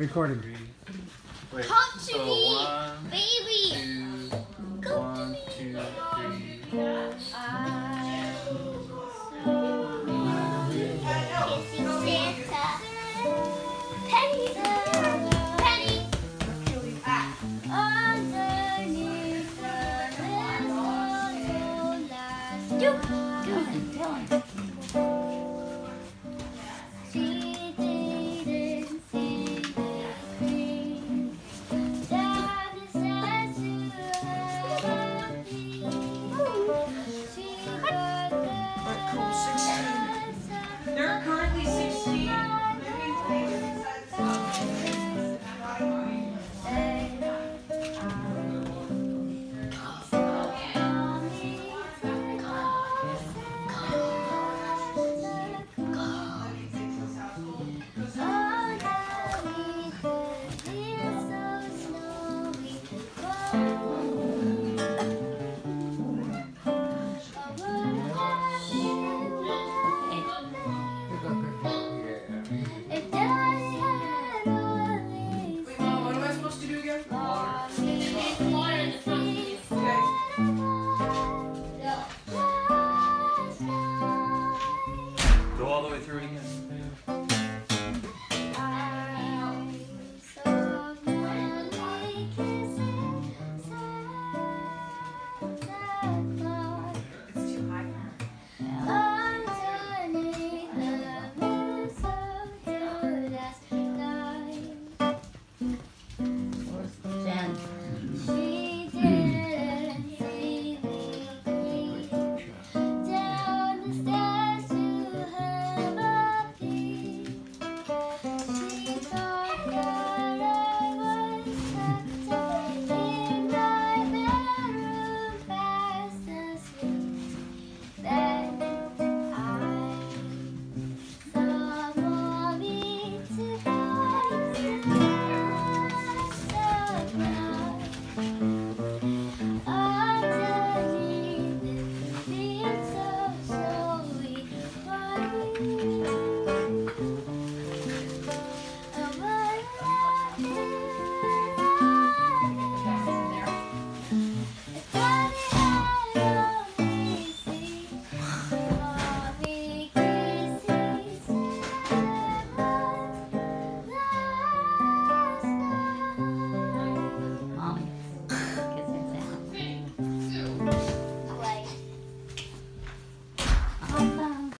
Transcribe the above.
Recording. Wait. Come to so me, one, baby. Two, one, to me. Two, three. I kissing